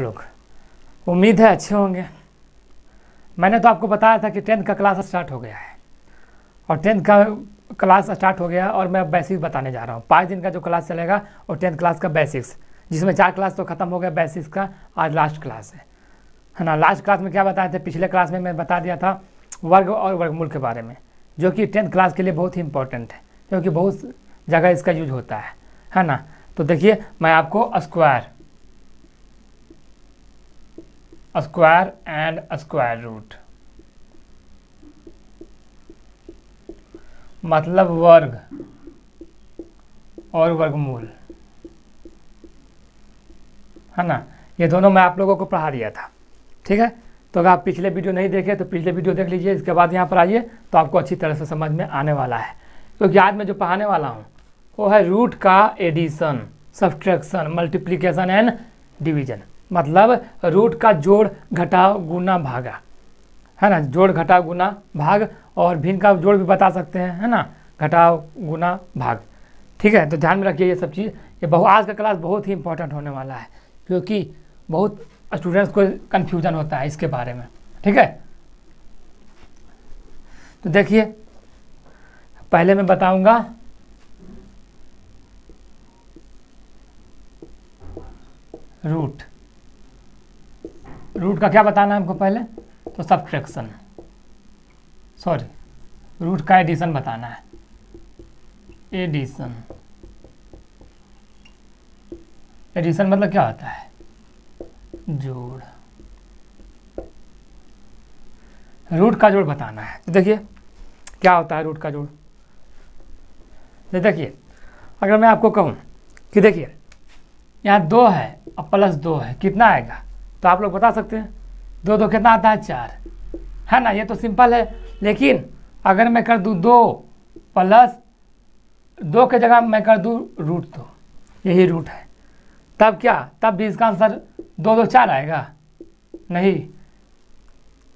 लोग। उम्मीद है अच्छे होंगे। मैंने तो आपको बताया था कि टेंथ का क्लास स्टार्ट हो गया है। और टेंथ का क्लास स्टार्ट हो गया और मैं अब बेसिक्स बताने जा रहा हूँ। पाँच दिन का जो क्लास चलेगा और टेंथ क्लास का बेसिक्स, जिसमें चार क्लास तो खत्म हो गया बेसिक्स का, आज लास्ट क्लास है। है ना? लास्ट क्लास में क्या बताए थे? पिछले क्लास में मैं बता दिया था वर्ग और वर्गमूल के बारे में, जो कि टेंथ क्लास के लिए बहुत ही इंपॉर्टेंट है, क्योंकि बहुत जगह इसका यूज़ होता है। है ना? तो देखिए, मैं आपको square square and square root मतलब वर्ग और वर्गमूल। है ना? ये दोनों मैं आप लोगों को पढ़ा दिया था। ठीक है? तो अगर आप पिछले वीडियो नहीं देखे तो पिछले वीडियो देख लीजिए, इसके बाद यहाँ पर आइए तो आपको अच्छी तरह से समझ में आने वाला है। क्योंकि आज मैं जो पढ़ाने वाला हूँ, वो है रूट का addition subtraction multiplication and division मतलब रूट का जोड़ घटाव गुना भागा है। ना? जोड़ घटाव गुना भाग और भिन्न का जोड़ भी बता सकते हैं, है ना? घटाव गुना भाग। ठीक है? तो ध्यान में रखिए ये सब चीज़। ये बहु, आज का क्लास बहुत ही इंपॉर्टेंट होने वाला है, क्योंकि बहुत स्टूडेंट्स को कन्फ्यूज़न होता है इसके बारे में। ठीक है? तो देखिए, पहले मैं बताऊँगा। रूट। रूट का क्या बताना है हमको पहले? तो सब्ट्रैक्शन सॉरी रूट का एडिशन बताना है. एडिशन एडिशन मतलब क्या होता है? जोड़. रूट का जोड़ बताना है. तो देखिए, क्या होता है रूट का जोड़? देखिए, अगर मैं आपको कहूँ कि देखिए, यहाँ दो है और प्लस दो है, कितना आएगा? तो आप लोग बता सकते हैं? दो दो कितना आता है? चार। है ना? ये तो सिंपल है। लेकिन अगर मैं कर दूँ दो प्लस दो के जगह मैं कर दूँ रूट दो यही रूट है। तब क्या? तब भी इसका आंसर दो दो चार आएगा। नहीं।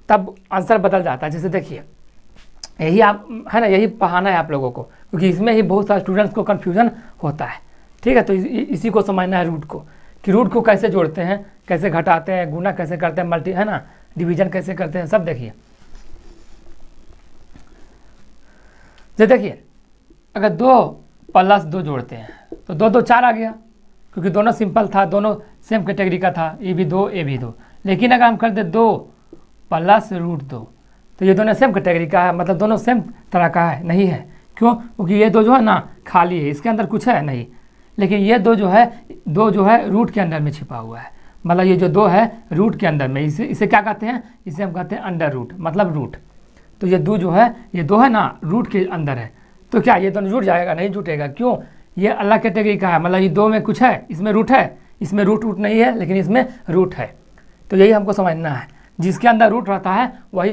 तब आंसर बदल जाता है। जैसे देखिए, यही आप, है ना? यही पढ़ाना है आप लोगों को। क्योंकि इसमें ही बहुत सारे स्टूडेंट्स को कन्फ्यूज़न होता है। ठीक है? तो इसी को समझना है रूट को। कि रूट को कैसे जोड़ते हैं, कैसे घटाते हैं, गुना कैसे करते हैं मल्टी है ना? डिवीज़न कैसे करते हैं, सब देखिए। जैसे देखिए, अगर दो प्लस दो जोड़ते हैं तो दो दो चार आ गया, क्योंकि दोनों सिंपल था, दोनों सेम कैटेगरी का था ए भी दो ए भी दो। लेकिन अगर हम कर दे दो प्लस रूट दो तो ये दोनों सेम कैटेगरी का है मतलब दोनों सेम तरह का है, नहीं है। क्यों? क्योंकि ये दो जो है ना, खाली है, इसके अंदर कुछ है नहीं। लेकिन ये दो जो है, दो जो है रूट के अंदर में छिपा हुआ है। मतलब ये जो दो है रूट के अंदर में। इसे इसे क्या कहते हैं? इसे हम कहते हैं अंडर रूट मतलब रूट तो ये दो जो है, ये दो है ना रूट के अंदर है। तो क्या ये दोनों जुट जाएगा? नहीं जुटेगा। क्यों? ये अलग कैटेगरी का है? मतलब ये दो में कुछ है, इसमें रूट है, इसमें रूट रूट नहीं है, लेकिन इसमें रूट है। तो यही हमको समझना है। जिसके अंदर रूट रहता है, वही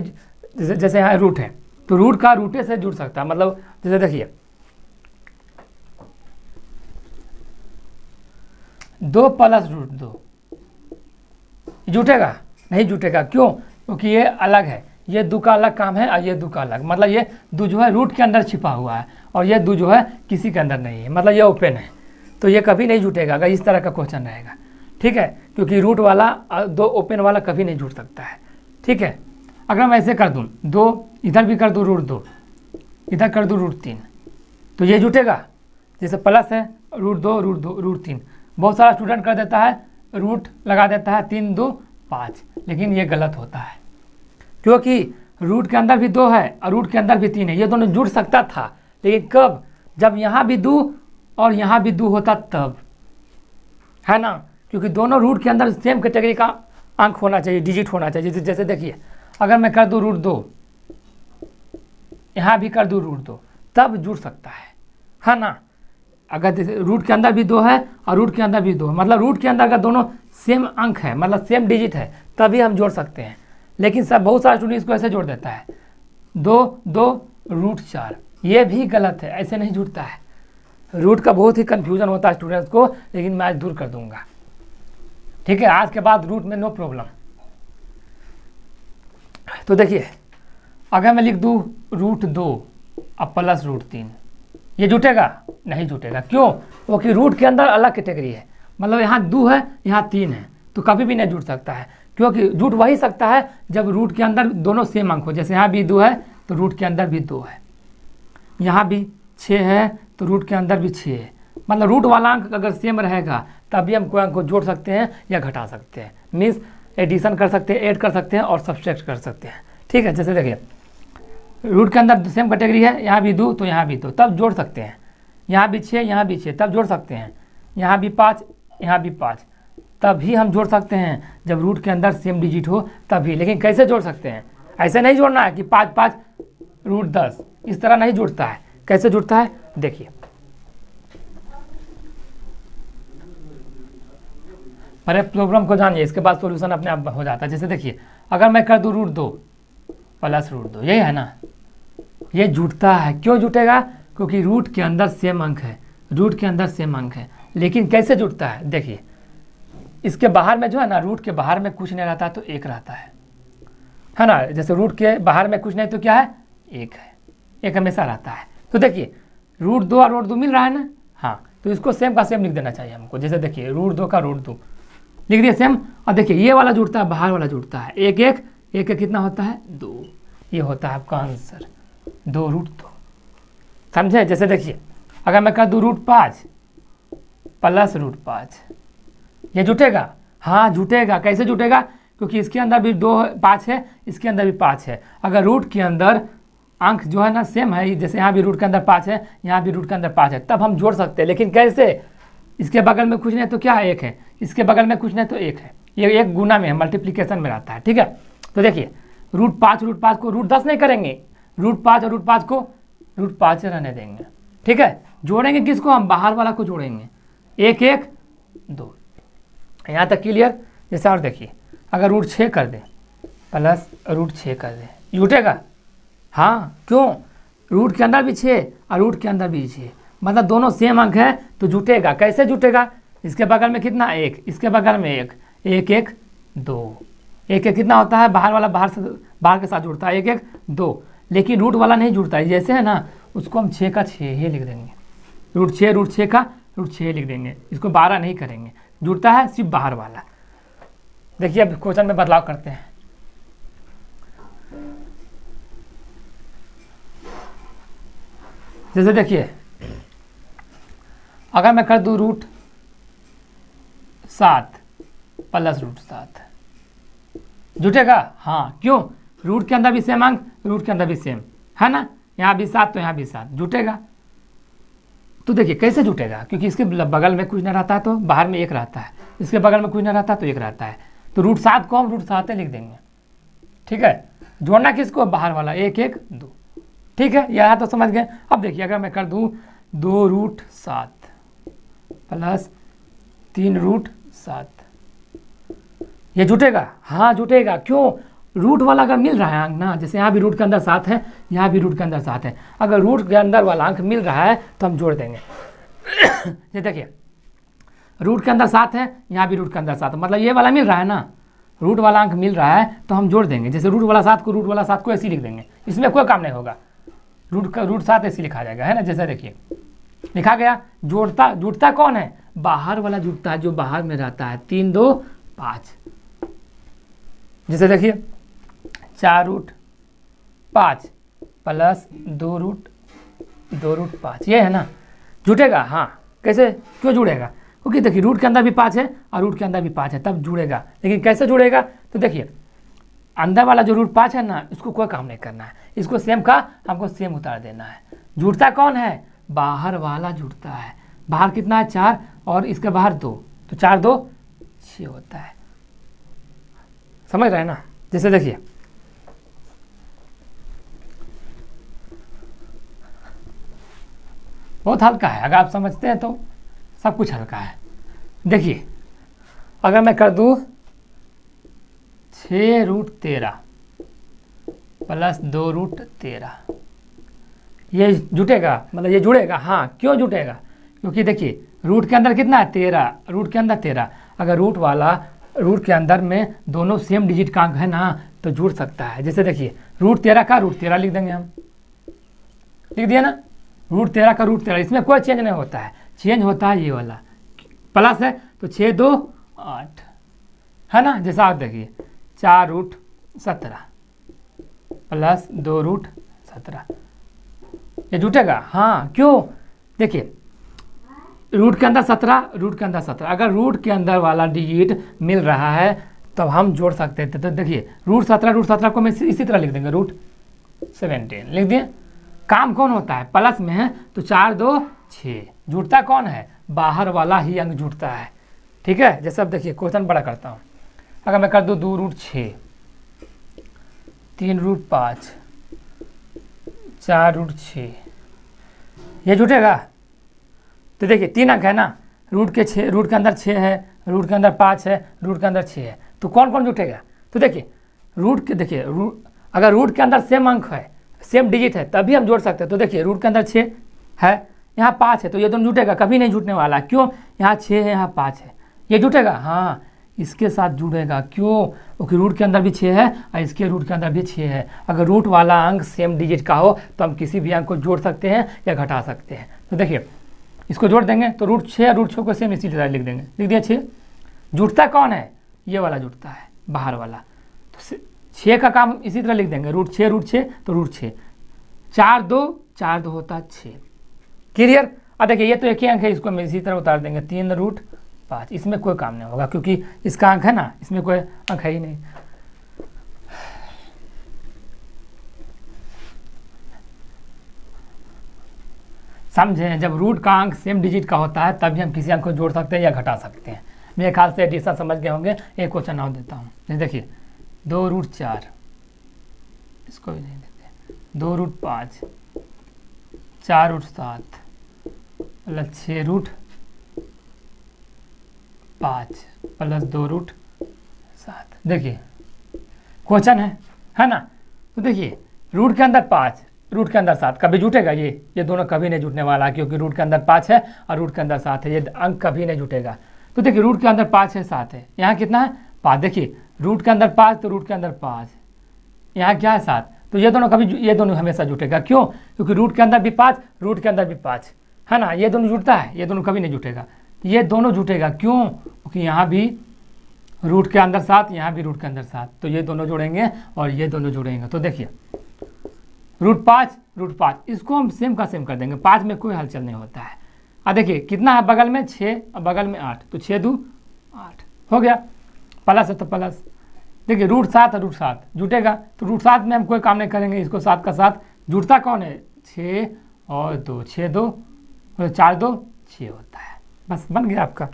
जैसे यहाँ रूट है। तो रूट का रूटे से जुड़ सकता है। मतलब जैसे देखिए दो प्लस रूट दो। जुटेगा? नहीं जुटेगा। क्यों? क्योंकि ये अलग है। ये दो का अलग काम है और ये दो का अलग। मतलब ये दो जो है रूट के अंदर छिपा हुआ है और ये दो जो है किसी के अंदर नहीं है। मतलब ये ओपन है। तो ये कभी नहीं जुटेगा, अगर इस तरह का क्वेश्चन रहेगा। ठीक है? क्योंकि रूट वाला, दो ओपन वाला कभी नहीं जुट सकता है। ठीक है? अगर मैं ऐसे कर दूँ, दो, इधर भी कर दूँ रूट दो, इधर कर दूँ रूट तीन तो ये जुटेगा? जैसे प्लस है रूट दो रूट दो रूट तीन। बहुत सारा स्टूडेंट कर देता है रूट लगा देता है, तीन, दो, पाँच। लेकिन ये गलत होता है। क्योंकि रूट के अंदर भी दो है और रूट के अंदर भी तीन है। ये दोनों जुड़ सकता था, लेकिन कब? जब यहाँ भी दो और यहाँ भी दो होता तब। है ना? क्योंकि दोनों रूट के अंदर सेम कैटेगरी का अंक होना चाहिए डिजिट होना चाहिए। जैसे जैसे देखिए, अगर मैं कर दूँ रूट दो, यहाँ भी कर दूँ रूट दो, तब जुड़ सकता है। है ना? अगर रूट के अंदर भी दो है और रूट के अंदर भी दो है। मतलब रूट के अंदर अगर दोनों सेम अंक है मतलब सेम डिजिट है, तभी हम जोड़ सकते हैं। लेकिन सब, बहुत सारे स्टूडेंट इसको ऐसे जोड़ देता है। दो दो रूट चार। ये भी गलत है, ऐसे नहीं जुड़ता है। रूट का बहुत ही कन्फ्यूज़न होता है स्टूडेंट्स को, लेकिन मैं आज दूर कर दूँगा। ठीक है, आज के बाद रूट में नो प्रॉब्लम तो देखिए, अगर मैं लिख दूँ रूट दो और प्लस रूट तीन, ये जुटेगा? नहीं जुटेगा। क्यों? क्योंकि रूट के अंदर अलग कैटेगरी है। मतलब यहाँ दो है, यहाँ तीन है। तो कभी भी नहीं जुट सकता है। क्योंकि जुट वही सकता है जब रूट के अंदर दोनों सेम अंक हो। जैसे यहाँ भी दो है तो रूट के अंदर भी दो है। यहाँ भी छः है तो रूट के अंदर भी छः है। मतलब रूट वाला अंक अगर सेम रहेगा, तभी हम कोई अंक को जोड़ सकते हैं या घटा सकते हैं। मीन्स एडिशन कर सकते हैं ऐड कर सकते हैं और सब्सट्रैक्ट कर सकते हैं। ठीक है? जैसे देखिए रूट के अंदर सेम कैटेगरी है, यहाँ भी दो तो यहाँ भी दो। तब जोड़ सकते हैं। यहाँ भी छः यहाँ भी छः तब जोड़ सकते हैं। यहाँ भी पाँच, यहाँ भी पाँच। तभी हम जोड़ सकते हैं। जब रूट के अंदर सेम डिजिट हो, तभी। लेकिन कैसे जोड़ सकते हैं? ऐसे नहीं जोड़ना है कि पाँच पाँच रूट दस। इस तरह नहीं जुड़ता है। कैसे जुड़ता है? देखिए। पहले प्रॉब्लम को जानिए। इसके बाद सॉल्यूशन अपने आप हो जाता है। जैसे देखिए, अगर मैं कर दूँ रूट दो प्लस रूट दो, यही है ना? ये जुटता है। क्यों जुटेगा? क्योंकि रूट के अंदर सेम अंक है। रूट के अंदर सेम अंक है। लेकिन कैसे जुटता है? देखिए, इसके बाहर में जो है ना रूट के बाहर में कुछ नहीं रहता तो एक रहता है। है ना? जैसे रूट के बाहर में कुछ नहीं तो क्या है? एक है। एक हमेशा रहता है। तो देखिए रूट दो और रूट दो मिल रहा है ना? हाँ तो इसको सेम का सेम लिख देना चाहिए हमको। जैसे देखिए रूट दो का रूट दो। लिख दिए सेम और देखिए, ये वाला जुड़ता है, बाहर वाला जुड़ता है। एक एक एक एक कितना होता है? दो। ये होता है आपका आंसर दो रूट दो। समझे? जैसे देखिए, अगर मैं कह दूँ रूट पाँच प्लस रूट पाँच, ये जुटेगा? हाँ जुटेगा। कैसे जुटेगा? क्योंकि इसके अंदर भी दो पाँच है, इसके अंदर भी पाँच है। अगर रूट के अंदर अंक जो है ना सेम है, जैसे यहाँ भी रूट के अंदर पाँच है, यहाँ भी रूट के अंदर पाँच है, तब हम जोड़ सकते हैं। लेकिन कैसे? इसके बगल में कुछ नहीं तो क्या है? एक है। इसके बगल में कुछ नहीं तो एक है। ये एक गुना में है मल्टीप्लीकेशन में रहता है, ठीक है? तो देखिए रूट पाँच रूट पाँच को रूट दस नहीं करेंगे। रूट पाँच और रूट पाँच को रूट पाँच रहने देंगे। ठीक है? जोड़ेंगे किसको? हम बाहर वाला को जोड़ेंगे। एक एक, दो। यहाँ तक क्लियर जैसे और देखिए, अगर रूट छः कर दें प्लस रूट छः कर दें जुटेगा हाँ क्यों? रूट के अंदर भी छः और रूट के अंदर भी छः मतलब दोनों सेम अंक है तो जुटेगा। कैसे जुटेगा? इसके बगल में कितना? एक। इसके बगल में एक। एक एक, दो। एक एक कितना होता है? बाहर वाला बाहर से बाहर के साथ जुड़ता है। एक एक, दो। लेकिन रूट वाला नहीं जुड़ता है। जैसे है ना, उसको हम छः का छः ही लिख देंगे। रूट छः रूट छः का रूट छः लिख देंगे। इसको बारह नहीं करेंगे। जुड़ता है सिर्फ़ बाहर वाला। देखिए अब क्वेश्चन में बदलाव करते हैं। जैसे देखिए, अगर मैं कर दूँ रूट सात प्लस रूट सात, जुटेगा? हाँ क्यों? रूट के अंदर भी सेम अंक रूट के अंदर भी सेम है ना? यहाँ भी सात तो यहाँ भी सात। जुटेगा। तो देखिए, कैसे जुटेगा? क्योंकि इसके बगल में कुछ ना रहता है तो बाहर में एक रहता है। इसके बगल में कुछ ना रहता है तो एक रहता है। तो रूट सात को हम रूट सात लिख देंगे। ठीक है? जोड़ना किसको? बाहर वाला। एक एक, दो। ठीक है? यहाँ तो समझ गए। अब देखिए, अगर मैं कर दूँ, दो रूट सात प्लस तीन रूट सात। ये जुटेगा? हाँ जुटेगा। क्यों? रूट वाला अगर मिल रहा है अंक ना, जैसे यहाँ भी रूट के अंदर सात है, यहाँ भी रूट के अंदर सात है। अगर रूट के अंदर वाला अंक मिल रहा है तो हम जोड़ देंगे। ये देखिए रूट के अंदर सात है, यहाँ भी रूट के अंदर सात मतलब ये वाला मिल रहा है ना रूट वाला अंक मिल रहा है तो हम जोड़ देंगे। जैसे रूट वाला सात को रूट वाला सात को ऐसे लिख देंगे। इसमें कोई काम नहीं होगा। रूट का रूट सात ऐसे लिखा जाएगा, है ना? जैसे देखिए, लिखा गया, जोड़ता, जुड़ता कौन है? बाहर वाला जुड़ता है, जो बाहर में रहता है। तीन, दो, पाँच। जैसे देखिए चार रूट पाँच प्लस दो रूट दो रूट पाँच। ये है ना? जुटेगा? हाँ। कैसे? क्यों जुड़ेगा? क्योंकि देखिए, रूट के अंदर भी पाँच है और रूट के अंदर भी पाँच है, तब जुड़ेगा। लेकिन कैसे जुड़ेगा? तो देखिए, अंदर वाला जो रूट पाँच है ना, इसको कोई काम नहीं करना है। इसको सेम का, हमको सेम उतार देना है। जुड़ता कौन है? बाहर वाला जुड़ता है। बाहर कितना है? चार और इसके बाहर दो। तो चार दो छः होता है। समझ रहे हैं ना? जैसे देखिए बहुत हल्का है, अगर आप समझते हैं तो। सब कुछ हल्का है। देखिए, अगर मैं कर दूँ छ रूट तेरह प्लस दो रूट तेरह। ये जुटेगा मतलब ये जुड़ेगा हाँ क्यों जुटेगा? क्योंकि देखिए, रूट के अंदर कितना है? तेरह, रूट के अंदर तेरह। अगर रूट वाला, रूट के अंदर में दोनों सेम डिजिट का अंक है ना तो जुड़ सकता है। जैसे देखिए, रूट तेरह का, रूट तेरह लिख देंगे हम। लिख दिया ना? रूट तेरह का रूट तेरह, इसमें कोई चेंज नहीं होता है। चेंज होता है ये वाला। प्लस है तो छः दो, आठ। है ना? जैसा आप देखिए, चार रूट सत्रह। प्लस दो रूट सत्रह। ये जुटेगा? हाँ क्यों? देखिए, रूट के अंदर सत्रह, रूट के अंदर सत्रह। अगर रूट के अंदर वाला डिजिट मिल रहा है, तब हम जोड़ सकते थे तो देखिए, रूट सत्रह रूट सत्रह को मैं इसी तरह लिख देंगे, रूट सेवेंटीन लिख दिए? काम कौन होता है? प्लस में है तो चार, दो छः जुड़ता कौन है? बाहर वाला ही अंक जुड़ता है। ठीक है? जैसे अब देखिए क्वेश्चन बड़ा करता हूँ। अगर मैं कर दूँ दो रूट छः तीन रूट पाँच, चार रूट छः ये जुटेगा? तो देखिए, तीन अंक है ना? रूट के छः रूट के अंदर छः है, रूट के अंदर पाँच है, रूट के अंदर छः है। तो कौन कौन जुटेगा? तो देखिए, रूट के, देखिए रूट अगर रूट के अंदर सेम अंक है सेम डिजिट है, तभी हम जोड़ सकते हैं। तो देखिए रूट के अंदर छः है, यहाँ पाँच है तो ये दोनों जुटेगा, कभी नहीं जुटने वाला। क्यों? यहाँ छः है, यहाँ पाँच है। ये जुटेगा? हाँ इसके साथ जुड़ेगा। क्यों? क्योंकि रूट के अंदर भी छः है और इसके रूट के अंदर भी छः है। अगर रूट वाला अंक सेम डिजिट का हो तो हम किसी भी अंक को जोड़ सकते हैं या घटा सकते हैं। तो देखिए, इसको जोड़ देंगे तो रूट छः रूट छः को सेम इसी तरह लिख देंगे। लिख दिया छः जुटता कौन है? ये वाला जुटता है, बाहर वाला। छः का काम इसी तरह लिख देंगे रूट छः रूट छः तो रूट छः चार दो चार दो होता है छः क्लियर अब देखिए, ये तो एक ही अंक है, इसको हम इसी तरह उतार देंगे, तीन रूट पाँच। इसमें कोई काम नहीं होगा, क्योंकि इसका अंक है ना, इसमें कोई अंक है ही नहीं। समझें जब रूट का अंक सेम डिजिट का होता है, तभी हम किसी अंक को जोड़ सकते हैं या घटा सकते हैं। मेरे ख्याल से एडिशन समझ गए होंगे, एक क्वेश्चन और देता हूँ। देखिए दो रूट चार। इसको भी नहीं देते दो रूट पाँच, चार रूट सात, प्लस छः रूट पाँच, प्लस दो रूट सात। देखिए, क्वेश्चन है है ना? तो देखिए, रूट के अंदर पाँच, रूट के अंदर सात। कभी जुटेगा ये? ये दोनों कभी नहीं जुटने वाला, क्योंकि रूट के अंदर पाँच है और रूट के अंदर सात है। ये अंक कभी नहीं जुटेगा तो देखिए, रूट के अंदर पाँच है, सात है। यहाँ कितना है? पाँच। देखिए रूट के अंदर पाँच तो रूट के अंदर पाँच यहाँ क्या है सात तो ये दोनों कभी ये दोनों हमेशा जुटेगा। क्यों? क्योंकि रूट के अंदर भी पाँच रूट के अंदर भी पाँच है ना? ये दोनों जुटता है, ये दोनों कभी नहीं जुटेगा। ये दोनों जुटेगा क्यों? क्योंकि यहाँ भी रूट के अंदर सात यहाँ भी रूट के अंदर सात तो ये दोनों जुड़ेंगे और ये दोनों जुड़ेंगे। तो देखिए, रूट पाँच रूट पाँच इसको हम सेम का सेम कर देंगे। पाँच में कोई हलचल नहीं होता है। अब देखिए, कितना है बगल में? छः, और बगल में आठ। तो छः दो आठ। हो गया। प्लस है तो प्लस। देखिए, रूट सात रूट सात। जुटेगा तो रूट सात में हम कोई काम नहीं करेंगे, इसको सात का साथ जुटता कौन है? छः और दो छः दो चार दो छः होता है। बस, बन गया आपका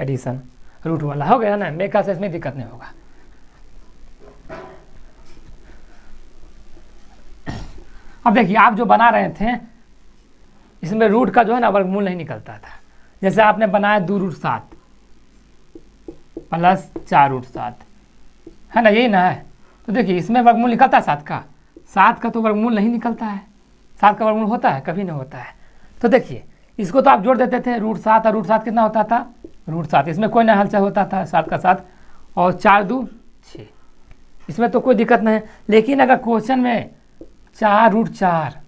एडिशन रूट वाला हो गया ना? मेरे से इसमें दिक्कत नहीं होगा। अब देखिए, आप जो बना रहे थे, इसमें रूट का जो है ना वर्गमूल नहीं निकलता था। जैसे आपने बनाया दो रूट सात, प्लस चार रूट सात। है ना यही ना है। तो देखिए, इसमें वर्गमूल निकलता है सात का। सात का तो वर्गमूल नहीं निकलता है। सात का वर्गमूल होता है, कभी नहीं होता है। तो देखिए, इसको तो आप जोड़ देते थे, रूट सात और रूट सात कितना होता था? रूट सात। इसमें कोई ना हलचल होता था, सात का सात। और चार दो छः। इसमें तो कोई दिक्कत नहीं है। लेकिन अगर क्वेश्चन में चार रूट चार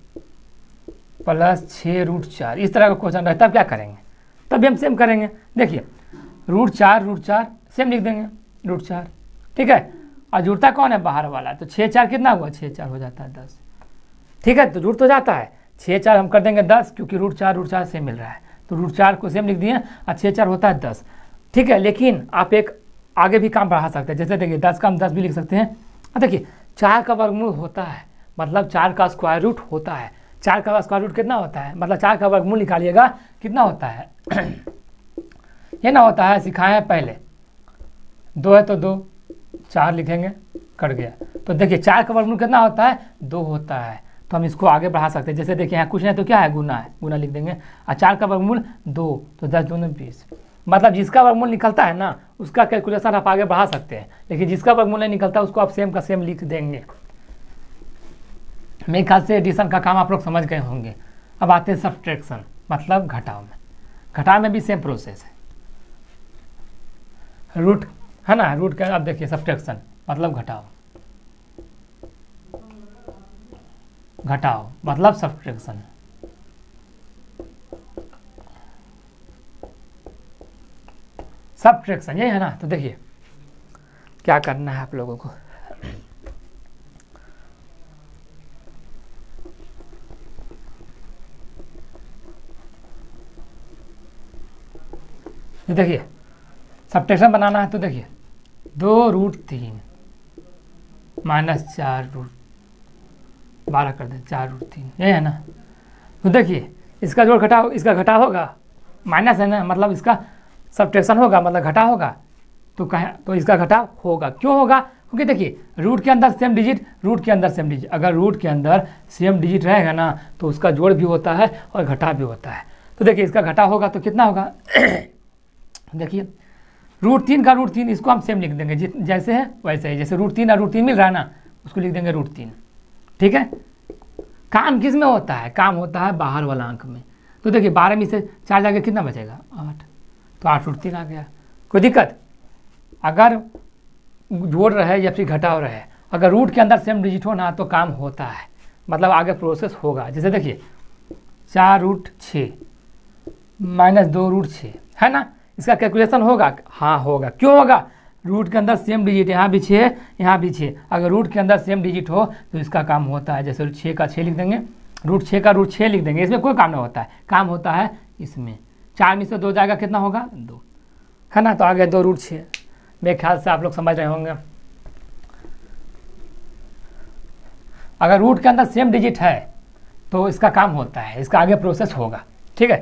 प्लस छः रूट चार, इस तरह का क्वेश्चन रहता तब क्या करेंगे? तभी हम सेम करेंगे। देखिए, रूट चार रूट चार सेम लिख देंगे। रूट चार। ठीक है? और जुड़ता कौन है? बाहर वाला। तो छः चार कितना हुआ? छः चार हो जाता है दस। ठीक है? तो जुड़ तो जाता है। छः चार हम कर देंगे दस, क्योंकि रूट चार रूट चार सेम मिल रहा है। तो रूट चार को सेम लिख दिए, और छः चार होता है दस। ठीक है? लेकिन आप एक आगे भी काम बढ़ा सकते हैं। जैसे देखिए, दस का हम दस भी लिख सकते हैं। देखिए, चार का वर्गमूल होता है। मतलब चार का स्क्वायर रूट होता है। चार का स्क्वायर रूट कितना होता है? मतलब चार का वर्गमूल निकालिएगा, कितना होता है? ये ना होता है सिखाए पहले। दो है तो दो। चार लिखेंगे, कट गया। तो देखिए, चार का वर्गमूल कितना होता है? दो होता है। तो हम इसको आगे बढ़ा सकते हैं। जैसे देखिए, यहाँ कुछ नहीं तो क्या है? गुना है। गुना लिख देंगे। और चार का वर्गमूल दो तो दस दोनों बीस। मतलब जिसका वर्गमूल निकलता है ना, उसका कैलकुलेशन आप आगे बढ़ा सकते हैं। लेकिन जिसका वर्गमूल नहीं निकलता, उसको आप सेम का सेम लिख देंगे। मेरे ख्याल से एडिशन का काम आप लोग समझ गए होंगे। अब आते हैं सब्ट्रैक्शन मतलब घटाव में। घटाव में भी सेम प्रोसेस है। रूट है ना? रूट का, अब देखिए सब्ट्रैक्शन मतलब घटाओ घटाओ मतलब सब्ट्रैक्शन सब्ट्रैक्शन यही है ना? तो देखिए, क्या करना है आप लोगों को? ये देखिए सब्ट्रैक्शन बनाना है तो देखिए दो रूट तीन। माइनस चार रूट बारह कर दें, चार रूट तीन। ये है ना? तो देखिए, इसका जोड़ घटा इसका घटा होगा। माइनस है ना? मतलब इसका सब्ट्रैक्शन होगा मतलब घटा होगा। तो कहें तो इसका घटा होगा। क्यों होगा? क्योंकि देखिए रूट के अंदर सेम डिजिट रूट के अंदर सेम डिजिट अगर रूट के अंदर सेम डिजिट रहेगा ना तो उसका जोड़ भी होता है और घटा भी होता है। तो देखिए, इसका घटा होगा तो कितना होगा? देखिए रूट तीन का रूट तीन, इसको हम सेम लिख देंगे। जैसे है, वैसे ही। जैसे रूट तीन और रूट तीन मिल रहा है ना, उसको लिख देंगे रूट तीन। ठीक है? काम किसमें होता है? काम होता है बाहर वाला अंक में। तो देखिए, बारह में से चार जाके कितना बचेगा? आठ। तो आठ रूट तीन आ गया। कोई दिक्कत? अगर जोड़ रहे या फिर घटाव रहे, अगर रूट के अंदर सेम डिजिट हो ना तो काम होता है। मतलब आगे प्रोसेस होगा। जैसे देखिए, चार रूट छः माइनस दो रूट छः है ना? इसका कैलकुलेशन होगा? हाँ होगा। क्यों होगा? रूट के अंदर सेम डिजिट यहाँ भी छः, यहाँ भी छः। अगर रूट के अंदर सेम डिजिट हो तो इसका काम होता है, जैसे छः का छः लिख देंगे। रूट छः का रूट छः लिख देंगे। इसमें कोई काम नहीं होता है। काम होता है इसमें। चार में से दो जाएगा कितना होगा? दो। है ना? तो आगे दो रूट छः। मेरे ख्याल से आप लोग समझ रहे होंगे। अगर रूट के अंदर सेम डिजिट है तो इसका काम होता है। इसका आगे प्रोसेस होगा। ठीक है?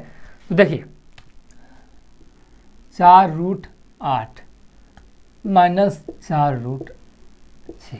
तो देखिए चार रूट आठ, माइनस चार रूट छ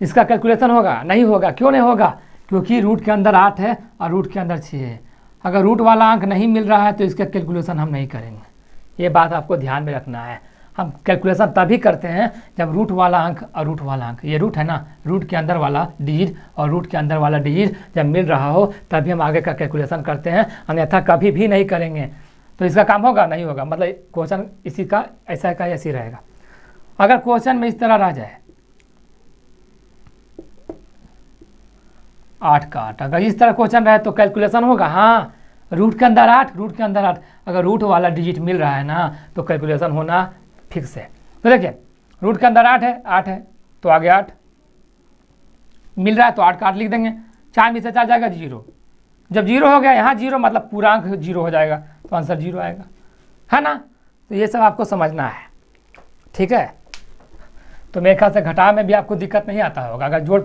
इसका कैलकुलेशन होगा? नहीं होगा। क्यों नहीं होगा? क्योंकि रूट के अंदर आठ है और रूट के अंदर छः है। अगर रूट वाला अंक नहीं मिल रहा है तो इसका कैलकुलेशन हम नहीं करेंगे। ये बात आपको ध्यान में रखना है। हम कैलकुलेशन तभी करते हैं जब रूट वाला अंक और रूट वाला अंक। ये रूट है ना? रूट के अंदर वाला डिजिट और रूट के अंदर वाला डिजिट जब मिल रहा हो, तभी हम आगे का कैलकुलेशन करते हैं। अन्यथा कभी भी नहीं करेंगे। तो इसका काम होगा, नहीं होगा? मतलब क्वेश्चन इसी का, ऐसा का ऐसी रहेगा। अगर क्वेश्चन में इस तरह रह जाए, आठ का आठ। अगर इस तरह क्वेश्चन रहे तो कैलकुलेशन होगा। हाँ रूट के अंदर आठ, रूट के अंदर आठ। अगर रूट वाला डिजिट मिल रहा है ना तो कैलकुलेशन होना फिक्स है। तो देखिए, रूट के अंदर आठ है आठ है तो आगे आठ। मिल रहा है तो आठ का आठ लिख देंगे। चार में से चार जाएगा ज़ीरो। जब ज़ीरो हो गया, यहाँ ज़ीरो मतलब पूरा अंक ज़ीरो हो जाएगा। तो आंसर ज़ीरो आएगा। है ना? तो ये सब आपको समझना है। ठीक है? तो मेरे ख्याल से घटा में भी आपको दिक्कत नहीं आता होगा। अगर जोड़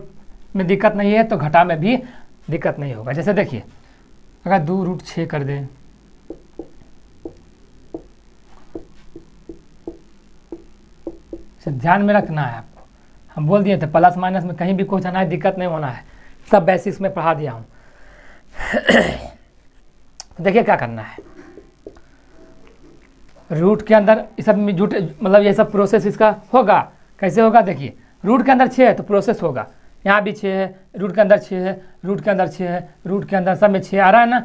में दिक्कत नहीं है तो घटा में भी दिक्कत नहीं होगा। जैसे देखिए, अगर दो रूट छः कर दें। ध्यान में रखना है आपको। हम बोल दिए थे, प्लस माइनस में कहीं भी कुछ आना है, दिक्कत नहीं होना है। सब बेसिक्स में पढ़ा दिया हूँ। देखिए क्या करना है। रूट के अंदर इस सब जुट मतलब ये सब प्रोसेस इसका होगा। कैसे होगा? देखिए, रूट के अंदर छः है तो प्रोसेस होगा। यहाँ भी छः है, रूट के अंदर छः है, रूट के अंदर छः है, रूट के अंदर सब में छः आ रहा है ना?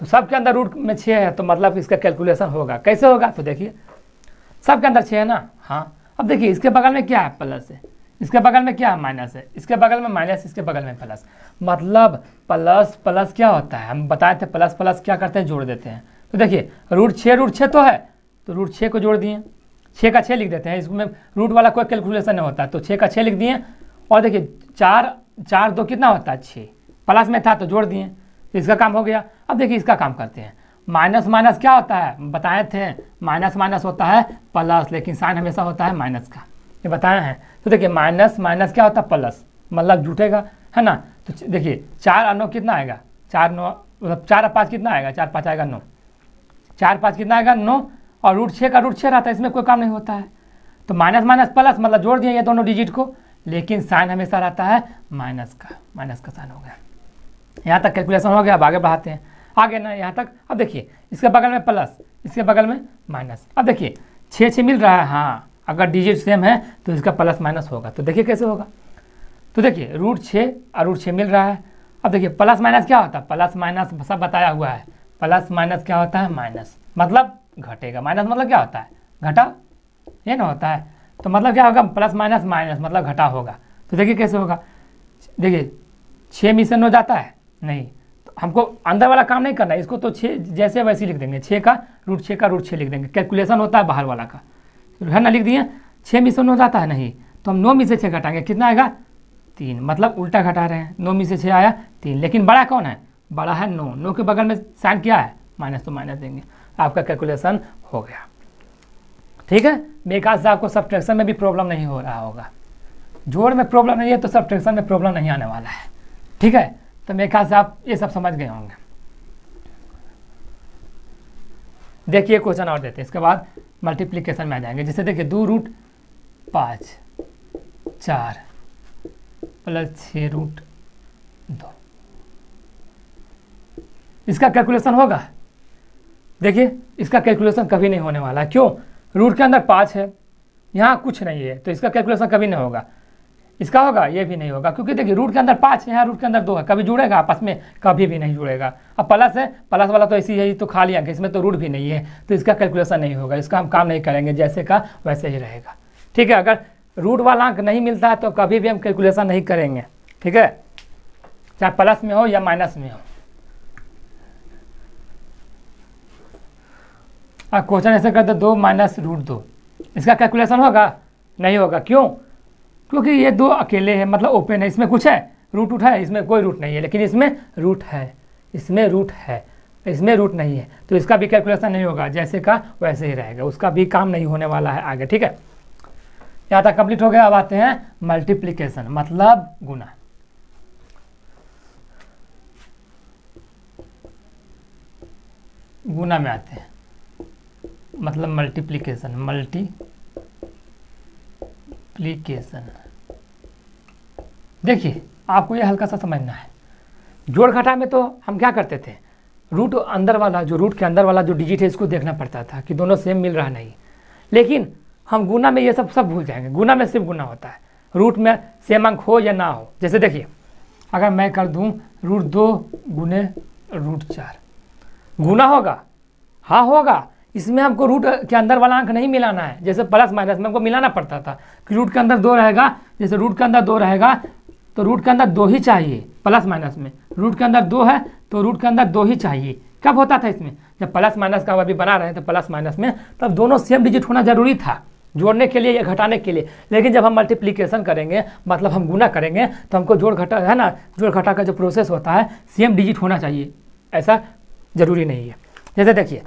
तो सब के अंदर रूट में छः है तो मतलब इसका कैलकुलेशन होगा। कैसे होगा? तो देखिए, सब के अंदर छः है ना? हाँ। अब देखिए, इसके बगल में क्या है? प्लस है। इसके बगल में क्या है? माइनस है। इसके बगल में माइनस इसके बगल में प्लस मतलब प्लस प्लस क्या होता है? हम बताए थे प्लस प्लस क्या करते हैं? जोड़ देते हैं। तो देखिए, रूट छः रूट छः तो है। तो रूट छः को जोड़ दिए। छः का छः लिख देते हैं। इसमें रूट वाला कोई कैलकुलेशन नहीं होता। तो छः का छः लिख दिए। और देखिए, चार चार दो कितना होता? है छः प्लस में था तो जोड़ दिए। इसका काम हो गया। अब देखिए, इसका काम करते हैं। माइनस माइनस क्या होता है? बताए थे। माइनस माइनस होता है प्लस लेकिन साइन हमेशा होता है माइनस का। ये बताए हैं। तो देखिए माइनस माइनस क्या होता? है प्लस मतलब जुटेगा, है ना? तो देखिए, चार और नौ कितना आएगा? चार नौ मतलब चार पाँच कितना आएगा? चार पाँच आएगा नौ। चार पाँच कितना आएगा? नौ। और रूट छः का रूट छः रहता है, इसमें कोई काम नहीं होता है। तो माइनस माइनस प्लस मतलब जोड़ दिया ये दोनों डिजिट को, लेकिन साइन हमेशा रहता है माइनस का माइनस का साइन हो गया। यहाँ तक कैलकुलेशन हो गया, अब आगे बढ़ाते हैं। आगे ना, यहाँ तक, अब देखिए, इसके बगल में प्लस इसके बगल में माइनस अब देखिए छः छः मिल रहा है हाँ अगर डिजिट सेम है तो इसका प्लस माइनस होगा। तो देखिए कैसे होगा। तो देखिए रूट छः और रूट छः मिल रहा है। अब देखिए प्लस माइनस क्या होता है? प्लस माइनस सब बताया हुआ है। प्लस माइनस क्या होता है? माइनस मतलब घटेगा। माइनस मतलब क्या होता है? घटा। ये ना होता है। तो मतलब क्या होगा? प्लस माइनस माइनस मतलब घटा होगा। तो देखिए कैसे होगा। देखिए छः में से नौ जाता है। नहीं तो हमको अंदर वाला काम नहीं करना है। इसको तो छः जैसे वैसे लिख देंगे। छः का रूट छः का रूट छः लिख देंगे। कैलकुलेशन होता है बाहर वाला का। है ना लिख दिए? छः में से नौ जाता है। नहीं तो हम नौ में से छः घटाएँगे। कितना आएगा? तीन। मतलब उल्टा घटा रहे हैं। नौ में से छः आया तीन। लेकिन बड़ा कौन है? बड़ा है नौ। नौ के बगल में साइन क्या है? माइनस तो माइनस देंगे। आपका कैलकुलेशन हो गया। ठीक है? ख्याल से आपको सब्ट्रैक्शन में भी प्रॉब्लम नहीं हो रहा होगा। जोड़ में प्रॉब्लम नहीं है तो सब्ट्रैक्शन में प्रॉब्लम नहीं आने वाला है। ठीक है? तो मेरे ख्याल से आप ये सब समझ गए होंगे। देखिए क्वेश्चन और देते हैं। इसके बाद मल्टीप्लीकेशन में आ जाएँगे। जैसे देखिए, दो रूट पाँच, चार प्लस छः रूट दो। इसका कैलकुलेशन होगा? देखिए, इसका कैलकुलेशन कभी नहीं होने वाला क्यों? रूट के अंदर पाँच है, यहाँ कुछ नहीं है तो इसका कैलकुलेशन कभी नहीं होगा। इसका होगा, ये भी नहीं होगा, क्योंकि देखिए रूट के अंदर पाँच है, यहाँ रूट के अंदर दो है, कभी जुड़ेगा, आपस में कभी भी नहीं जुड़ेगा। अब प्लस है प्लस वाला तो ऐसी है तो खाली अंक इसमें तो रूट भी नहीं है तो इसका कैलकुलेशन नहीं होगा, इसका हम काम नहीं करेंगे, जैसे का वैसे ही रहेगा। ठीक है, अगर रूट वाला अंक नहीं मिलता है तो कभी भी हम कैलकुलेशन नहीं करेंगे। ठीक है? चाहे प्लस में हो या माइनस में हो। अब क्वेश्चन ऐसे करते दो माइनस रूट दो। इसका कैलकुलेशन होगा? नहीं होगा। क्यों? क्योंकि ये दो अकेले हैं मतलब ओपन है। इसमें कुछ है? रूट उठा है। इसमें कोई रूट नहीं है, लेकिन इसमें रूट है। इसमें रूट है। इसमें रूट नहीं है। तो इसका भी कैलकुलेशन नहीं होगा। जैसे का वैसे ही रहेगा। उसका भी काम नहीं होने वाला है आगे, ठीक है? यहाँ तक कंप्लीट हो गया। अब आते हैं मल्टीप्लीकेशन मतलब गुना। गुना में आते हैं। मतलब मल्टीप्लीकेशन मल्टीप्लीकेशन देखिए, आपको ये हल्का सा समझना है। जोड़ घटा में तो हम क्या करते थे? रूट अंदर वाला, जो रूट के अंदर वाला जो डिजिट है, इसको देखना पड़ता था कि दोनों सेम मिल रहा नहीं। लेकिन हम गुना में ये सब सब भूल जाएँगे। गुना में सिर्फ़ गुना होता है। रूट में सेम अंक हो या ना हो। जैसे देखिए, अगर मैं कर दूँ रूट दो गुने रूट चार। गुना होगा? हाँ होगा। इसमें हमको रूट के अंदर वाला अंक नहीं मिलाना है। जैसे प्लस माइनस में हमको मिलाना पड़ता था। कि रूट के अंदर दो रहेगा, जैसे रूट के अंदर दो रहेगा तो रूट के अंदर दो ही चाहिए प्लस माइनस में। रूट के अंदर दो है तो रूट के अंदर दो ही चाहिए। कब होता था इसमें? जब प्लस माइनस का अभी बना रहे हैं तो प्लस माइनस में, तब दोनों सेम डिजिट होना ज़रूरी था, जोड़ने के लिए या घटाने के लिए। लेकिन जब हम मल्टीप्लीकेशन करेंगे मतलब हम गुना करेंगे तो हमको जोड़ घटा, है ना? जोड़ घटा का जो प्रोसेस होता है सेम डिजिट होना चाहिए। ऐसा ज़रूरी नहीं है। जैसे देखिए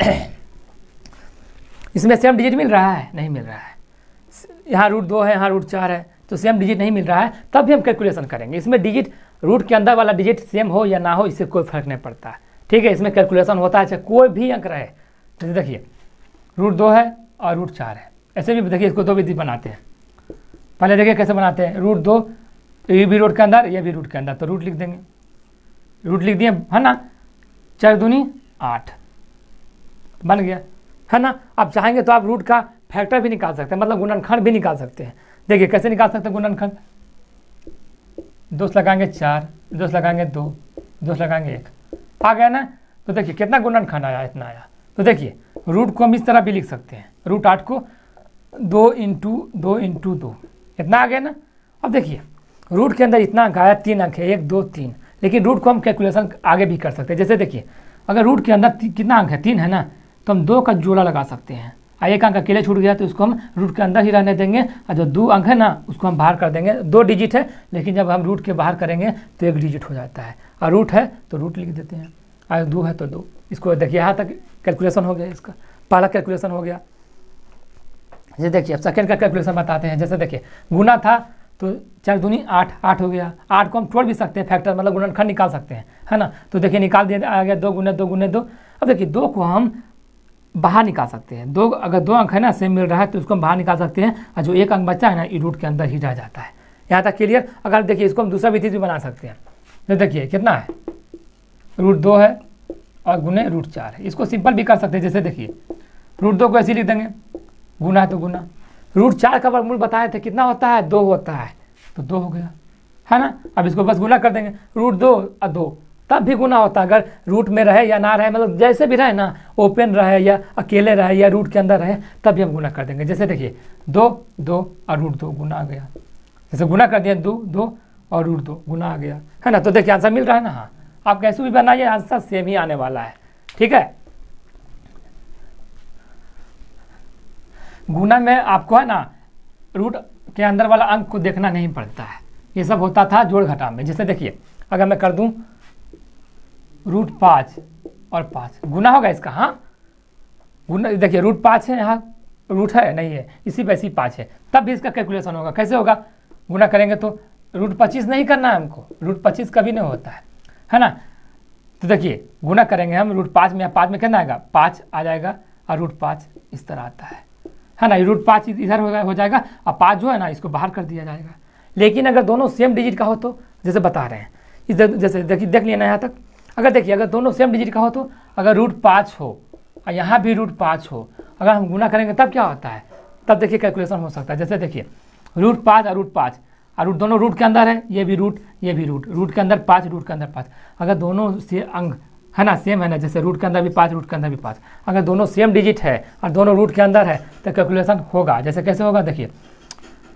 इसमें सेम डिजिट मिल रहा है? नहीं मिल रहा है। यहाँ रूट दो है यहाँ रूट चार है तो सेम डिजिट नहीं मिल रहा है तब भी हम कैलकुलेशन करेंगे। इसमें डिजिट रूट के अंदर वाला डिजिट सेम हो या ना हो इससे कोई फ़र्क नहीं पड़ता। ठीक है इसमें कैलकुलेशन होता है चाहे कोई भी अंक रहे। जैसे देखिए रूट दो है और रूट चार है। ऐसे भी देखिए इसको दो विधि बनाते हैं। पहले देखिए कैसे बनाते हैं रूट दो तो ये भी रूट के अंदर ये भी रूट के अंदर तो रूट लिख देंगे। रूट लिख दिए है ना? चार दूनी आठ। बन गया। है ना? आप चाहेंगे तो आप रूट का फैक्टर भी निकाल सकते हैं मतलब गुणनखंड भी निकाल सकते हैं। देखिए, कैसे निकाल सकते हैं गुणनखंड? दोस्त लगाएँगे चार दोस्त लगाएँगे दो दोस्त लगाएँगे एक। आ गया ना? तो देखिए, कितना गुणनखंड आया, इतना आया। तो देखिए रूट को हम इस तरह भी लिख सकते हैं। रूट आठ को दो इंटू दो इंटू दो। इतना आ गया ना? अब देखिए रूट के अंदर इतना अंक आया, तीन अंक है, एक, दो, तीन। लेकिन रूट को हम कैलकुलेशन आगे भी कर सकते हैं। जैसे देखिए, अगर रूट के अंदर कितना अंक है? तीन है ना? तो हम दो का जोड़ा लगा सकते हैं। और एक अंक अकेले छूट गया तो उसको हम रूट के अंदर ही रहने देंगे। और जो दो अंक है ना, उसको हम बाहर कर देंगे। दो डिजिट है, लेकिन जब हम रूट के बाहर करेंगे तो एक डिजिट हो जाता है। और रूट है तो रूट लिख देते हैं। और दो है तो दो। इसको देखिए, यहाँ तक कैलकुलेशन हो गया इसका। पहला कैलकुलेशन हो गया। जैसे देखिए, अब सेकेंड का कैलकुलेशन बताते हैं। जैसे देखिए गुना था तो चार दूनी आठ आठ हो गया। आठ को हम छोड़ भी सकते हैं फैक्टर मतलब गुणनखंड निकाल सकते हैं, है ना? तो देखिए, निकाल दिया, आ गया दो गुने दो गुने दो। अब देखिए, दो को हम बाहर निकाल सकते हैं। दो, अगर दो अंक है ना सेम मिल रहा है तो उसको हम बाहर निकाल सकते हैं। और जो एक अंक बचा है ना रूट के अंदर ही रह जाता है। यहाँ तक क्लियर अगर देखिए, इसको हम दूसरा विधि भी बना सकते हैं। तो देखिए, कितना है? रूट दो है और गुने रूट चार है। इसको सिंपल भी कर सकते हैं, जैसे देखिए रूट दो को ऐसे लिख देंगे। गुना है तो गुना। रूट चार का वर्गमूल बताए थे, कितना होता है? दो होता है। तो दो हो गया। है ना? अब इसको बस गुना कर देंगे। रूट दो और दो। तब भी गुना होता है। अगर रूट में रहे या ना रहे मतलब जैसे भी रहे ना ओपन रहे या अकेले रहे या रूट के अंदर रहे, तब भी हम गुना कर देंगे। जैसे देखिए, दो दो और रूट दो गुना आ गया। जैसे गुना कर दिया, दो दो और रूट दो गुना आ गया। है ना? तो देखिए आंसर मिल रहा है ना? हाँ। आप कैसे भी बनाइए, आंसर सेम ही आने वाला है। ठीक है? गुना में आपको है ना, रूट के अंदर वाला अंक को देखना नहीं पड़ता है। ये सब होता था जोड़ घटा में। जैसे देखिए, अगर मैं कर दूँ रूट पाँच और पाँच। गुना होगा इसका हाँ? गुना, देखिए, रूट पाँच है यहाँ, रूट है, नहीं है, इसी पे इसी पाँच है। तब भी इसका कैलकुलेशन होगा। कैसे होगा? गुना करेंगे तो रूट पच्चीस नहीं करना है हमको, रूट पच्चीस कभी नहीं होता है है ना? तो देखिए, गुना करेंगे हम, रूट पाँच में या पाँच में कितना आएगा? पाँच आ जाएगा और रूट पाँच इस तरह आता है है ना? ये रूट पाँच इधर हो हो जाएगा और पाँच जो है ना, इसको बाहर कर दिया जाएगा। लेकिन अगर दोनों सेम डिजिट का हो तो जैसे बता रहे हैं, इधर जैसे देखिए, देख लिया ना यहाँ तक अगर देखिए, अगर दोनों सेम डिजिट का हो तो अगर रूट पाँच हो और यहाँ भी रूट पाँच हो, अगर हम गुना करेंगे तब क्या होता है? तब देखिए कैलकुलेशन हो सकता है। जैसे देखिए रूट पाँच और रूट पाँच, और रूट दोनों रूट के अंदर है, ये भी रूट ये भी रूट रूट के अंदर पाँच रूट के अंदर पाँच। अगर दोनों से अंग है ना सेम है ना, जैसे रूट के अंदर भी पाँच रूट के अंदर भी पाँच। अगर दोनों सेम डिजिट है और दोनों रूट के अंदर है तो कैलकुलेशन होगा। जैसे कैसे होगा? देखिए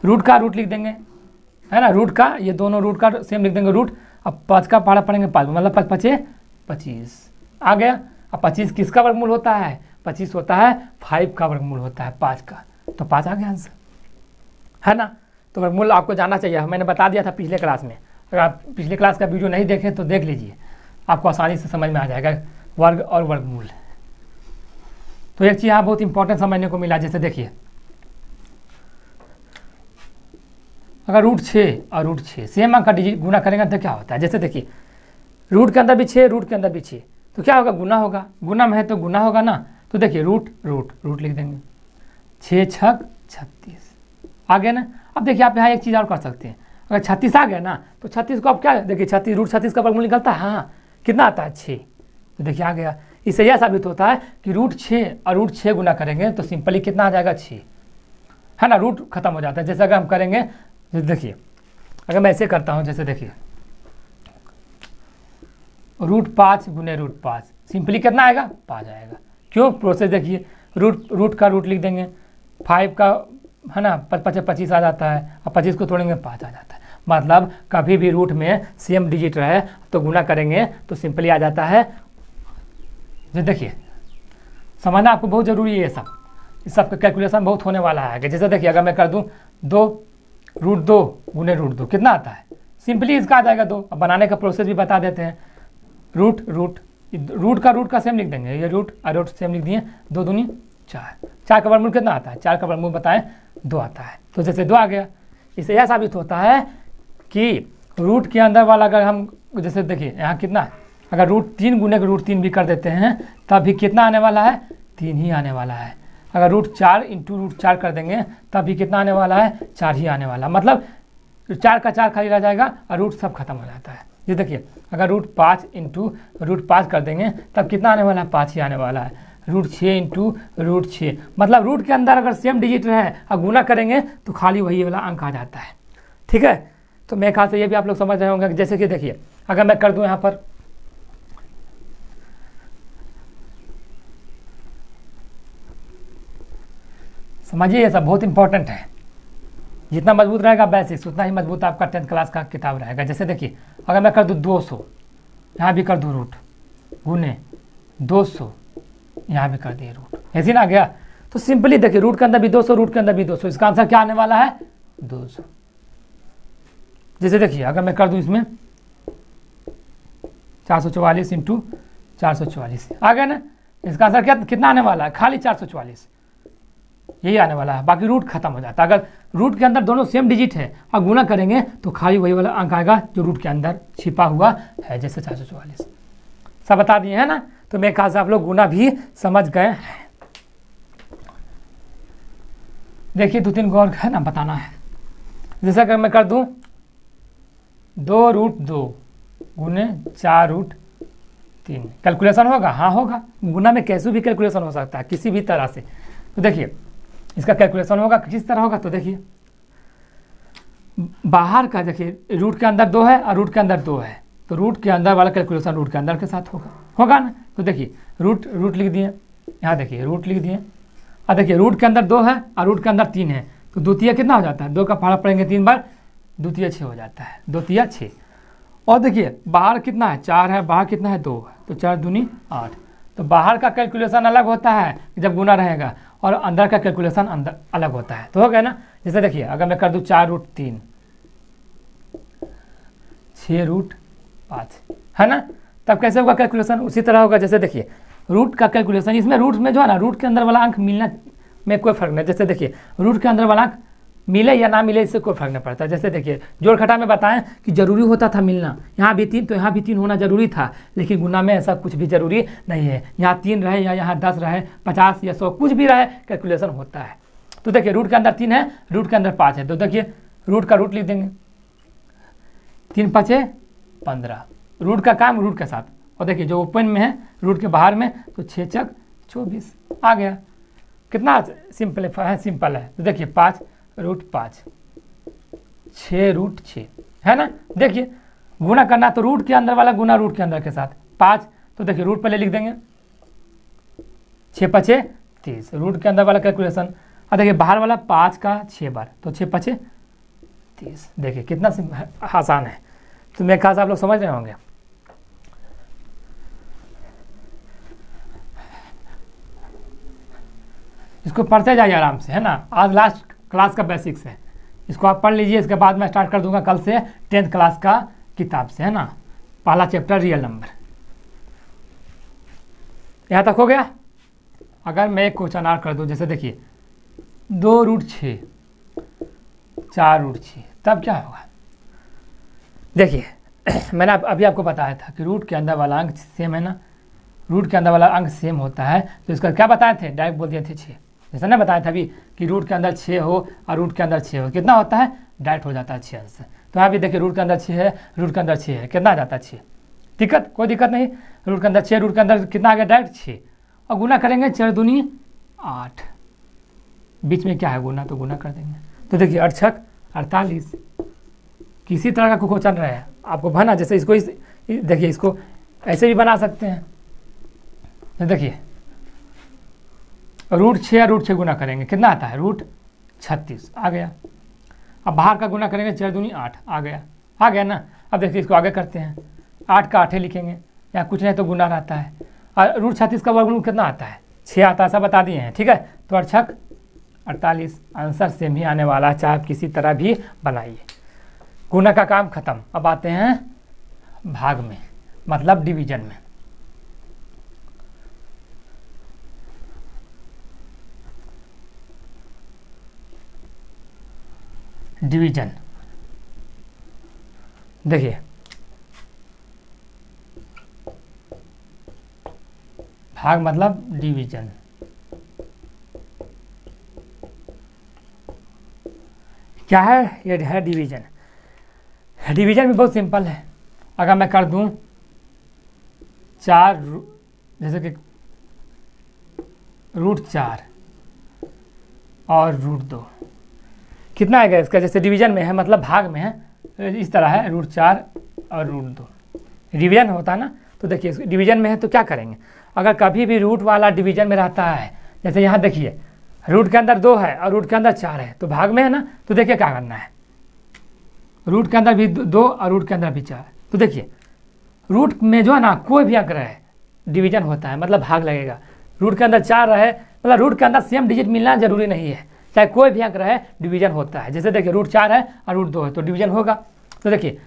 रूट का रूट लिख देंगे, है ना रूट का, ये दोनों रूट का सेम लिख देंगे रूट अब पाँच का पढ़ा पढ़ेंगे पाँच मतलब पाँच पचे, पच्चीस। आ गया। अब पच्चीस किसका वर्गमूल होता है? पच्चीस होता है फाइव का वर्गमूल होता है, पाँच का। तो पाँच आ गया आंसर है ना? तो वर्गमूल आपको जानना चाहिए। मैंने बता दिया था पिछले क्लास में। अगर आप पिछले क्लास का वीडियो नहीं देखें तो देख लीजिए। आपको आसानी से समझ में आ जाएगा वर्ग और वर्गमूल। तो एक चीज़ यहाँ बहुत इंपॉर्टेंट समझने को मिला, जैसे देखिए। अगर रूट छः और रूट छः सेम अंक का डिजिट गुना करेंगे तो क्या होता है? जैसे देखिए रूट के अंदर भी छः रूट के अंदर भी छः तो क्या होगा? गुना होगा। गुना में है तो गुना होगा ना? तो देखिए रूट रूट रूट लिख देंगे। छः छक छत्तीस। आ गया ना? अब देखिए, आप यहाँ एक चीज़ और कर सकते हैं। अगर छत्तीस आ गया ना तो छत्तीस को आप क्या, देखिए, छत्तीस रूट छत्तीस का वर्गमूल निकलता है? हाँ कितना आता है? छः तो देखिए, आ गया। इससे यह साबित होता है कि रूट छः और रूट छः गुना करेंगे तो सिंपली कितना आ जाएगा? छः है ना? रूट खत्म हो जाता है। जैसे अगर हम करेंगे देखिए, अगर मैं ऐसे करता हूँ, जैसे देखिए। रूट पाँच गुने रूट पाँच। सिंपली कितना आएगा? पाँच आएगा। क्यों? प्रोसेस देखिए रूट रूट का रूट लिख देंगे। फाइव का, है ना, पच पच्चीस आ जाता है, और पच्चीस को तोड़ेंगे, पाँच आ जाता है। मतलब कभी भी रूट में सेम डिजिट रहे तो गुना करेंगे तो सिंपली आ जाता है। जो देखिए, समझना आपको बहुत ज़रूरी है ये सब। इस सब का कैलकुलेशन बहुत होने वाला है जैसे देखिए, अगर मैं कर दूँ, दो रूट दो, गुने रूट दो, कितना आता है? सिंपली इसका आ जाएगा दो। अब बनाने का प्रोसेस भी बता देते हैं। रूट रूट रूट का रूट का सेम लिख देंगे। ये रूट और रूट सेम लिख दिए। दो दूनी, चार। चार का वर्गमूल कितना आता है? चार का वर्गमूल बताएँ, दो आता है। तो जैसे दो आ गया। इससे यह साबित होता है कि रूट के अंदर वाला अगर हम, जैसे देखिए, यहाँ कितना अगर रूट तीन गुने का रूट तीन भी कर देते हैं, तब भी कितना आने वाला है? तीन ही आने वाला है। अगर रूट चार इंटू रूट चार कर देंगे, तब भी कितना आने वाला है? चार ही आने वाला। मतलब चार का चार खाली रह जाएगा और रूट सब खत्म हो जाता है। ये देखिए, अगर रूट पाँच इंटू रूट पाँच कर देंगे, तब कितना आने वाला है? पाँच ही आने वाला है। रूट छः इंटू रूट छः। मतलब रूट के अंदर अगर सेम डिजिट रहे और गुना करेंगे तो खाली वही वाला अंक आ जाता है। ठीक है? तो मेरे ख्याल से ये भी आप लोग समझ रहे होंगे। जैसे कि देखिए, अगर मैं कर दूँ यहाँ पर समझिए, ये सब बहुत इंपॉर्टेंट है। जितना मज़बूत रहेगा बेसिक्स उतना ही मज़बूत आपका टेंथ क्लास का किताब रहेगा। जैसे देखिए, अगर मैं कर दूँ दो सौ, यहाँ भी कर दूँ रूट गुने दो सौ, यहाँ भी कर दिए रूट ऐसी ना गया? तो सिंपली देखिए रूट के अंदर भी 200 रूट के अंदर भी 200 इसका आंसर क्या आने वाला है? 200 जैसे देखिए, अगर मैं कर दूँ इसमें चार सौ चौवालीस इंटू चार सौ चौवालीस। आ गया ना? इसका आंसर क्या, कितना आने वाला है? खाली चार सौ चौवालीस। यही आने वाला है। बाकी रूट खत्म हो जाता है। अगर रूट के अंदर दोनों सेम डिजिट है और गुना करेंगे तो खाली वही वाला अंक आएगा जो रूट के अंदर छिपा हुआ है, जैसे चार सौ चौवालीस। सब बता दिए है ना? तो मेरे ख्याल से आप लोग गुना भी समझ गए हैं। देखिए, दो तीन गौर है ना, बताना है। जैसे अगर मैं कर दूँ, दो रूट दो गुने चार रूट तीन। कैलकुलेशन होगा? हाँ होगा। गुना में कैसे भी कैलकुलेशन हो सकता है, किसी भी तरह से। तो देखिए इसका कैलकुलेशन होगा, किस तरह होगा तो देखिए। बाहर का देखिए रूट के अंदर दो है और रूट के अंदर दो है। तो रूट के अंदर वाला कैलकुलेशन रूट के अंदर के साथ होगा। होगा ना? तो देखिए रूट रूट लिख दिए। यहाँ देखिए रूट लिख दिए। और देखिए रूट के अंदर दो है और रूट के अंदर तीन है। तो द्वितीय कितना हो जाता है? दो का फाड़ा पड़ेंगे तीन बार, द्वितीय छः हो जाता है। द्वितीय छः और देखिए, बाहर कितना है? चार है, बाहर कितना है? दो तो चार दूनी आठ। तो बाहर का कैलकुलेशन अलग होता है, जब गुना रहेगा। और अंदर का कैलकुलेशन अंदर अलग होता है। तो हो गया ना? जैसे देखिए, अगर मैं कर दूँ चार रूट तीन छः रूट पाँच, है ना? तब कैसे होगा कैलकुलेशन उसी तरह होगा। जैसे देखिए रूट का कैलकुलेशन इसमें रूट में जो है ना रूट के अंदर वाला अंक मिलना में कोई फ़र्क नहीं। जैसे देखिए रूट के अंदर वाला अंक मिले या ना मिले, इससे कोई फ़र्क नहीं पड़ता। जैसे देखिए जोड़ घटा में बताएँ कि ज़रूरी होता था मिलना। यहाँ भी तीन तो यहाँ भी तीन होना ज़रूरी था, लेकिन गुना में ऐसा कुछ भी ज़रूरी नहीं है। यहाँ तीन रहे या यहाँ दस रहे, पचास या सौ, कुछ भी रहे, कैलकुलेशन होता है। तो देखिए, रूट के अंदर तीन है, रूट के अंदर पाँच है। तो देखिए, रूट का रूट लिख देंगे। तीन पचे पंद्रह। रूट का काम रूट के साथ। और देखिए, जो ओपन में है, रूट के बाहर में तो छः चक चौबीस आ गया। कितना सिंपल है सिंपल है। तो देखिए, पाँच रूट पाँच। छः रूट छः है ना? देखिए गुना करना तो रूट के अंदर वाला गुना रूट के अंदर के साथ। पाँच तो देखिए, रूट पहले लिख देंगे। छः पचे तीस। रूट के अंदर वाला कैलकुलेशन। और देखिए, बाहर वाला पाँच का छः बार तो छः पचे तीस। देखिए, कितना आसान है। तो मेरे ख्याल से आप लोग समझ रहे होंगे। इसको पढ़ते जाइए आराम से, है ना? आज लास्ट क्लास का बेसिक्स है। इसको आप पढ़ लीजिए इसके बाद मैं स्टार्ट कर दूँगा कल से टेंथ क्लास का किताब से है ना? पहला चैप्टर रियल नंबर यहाँ तक हो गया? अगर मैं एक क्वेश्चन आर कर दूँ जैसे देखिए दो रूट छ चार रूट छ तब क्या होगा? देखिए मैंने आप, अभी आपको बताया था कि रूट के अंदर वाला अंक सेम है ना? रूट के अंदर वाला अंक सेम होता है तो इसका क्या बताए थे? डायरेक्ट बोल दिए थे छः। जैसा ना बताया था अभी कि रूट के अंदर छः हो और रूट के अंदर छः हो, कितना होता है? डायरेक्ट हो जाता है छः अंश। तो यहाँ भी देखिए रूट के अंदर छः है रूट के अंदर छः है, कितना आ जाता है छः दिक्कत? कोई दिक्कत नहीं। रूट के अंदर छः रूट के अंदर कितना आ गया? डायरेक्ट छः और गुना करेंगे चार दूनी आठ। बीच में क्या है गुना तो गुना कर देंगे। तो देखिए अड़छक अड़तालीस, किसी तरह का क्वेश्चन रहा है। आपको बना जैसे इसको इस, देखिए, इसको ऐसे भी बना सकते हैं। तो देखिए रूट छः या रूट छः गुना करेंगे। कितना आता है? रूट छत्तीस। आ गया। अब बाहर का गुना करेंगे चार दूनी आठ। आ गया। आ गया ना? अब देखिए, इसको आगे करते हैं। आठ का आठे लिखेंगे। या कुछ नहीं तो गुना रहता है। और रूट छत्तीस का वर्गमूल कितना आता है? छः आता है, सब बता दिए हैं, ठीक है? तो अड़छक अड़तालीस। आंसर सेम ही आने वाला है। चाहे आप किसी तरह भी बनाइए। गुना का काम खत्म। अब आते हैं भाग में मतलब डिवीज़न में। डिवीज़न देखिए। भाग मतलब डिवीज़न क्या है? ये है डिवीज़न डिवीज़न भी बहुत सिंपल है। अगर मैं कर दूँ चार जैसे कि रूट चार और रूट दो। कितना आएगा इसका? जैसे डिवीज़न में है मतलब भाग में है इस तरह है रूट चार और रूट दो। डिवीज़न होता है ना तो देखिए डिवीज़न में है तो क्या करेंगे? अगर कभी भी रूट वाला डिवीज़न में रहता है, जैसे यहाँ देखिए रूट के अंदर दो है और रूट के अंदर चार है तो भाग में है ना तो देखिए क्या करना है। रूट के अंदर भी दो और रूट के अंदर भी चार। तो देखिए रूट में जो है ना, कोई भी अंक रहे डिवीज़न होता है मतलब भाग लगेगा। रूट के अंदर चार रहे मतलब रूट के अंदर सेम डिजिट मिलना ज़रूरी नहीं है। चाहे कोई भी अंक रहे डिवीज़न होता है। जैसे देखिए रूट चार है और रूट दो है तो डिवीज़न होगा। तो देखिए,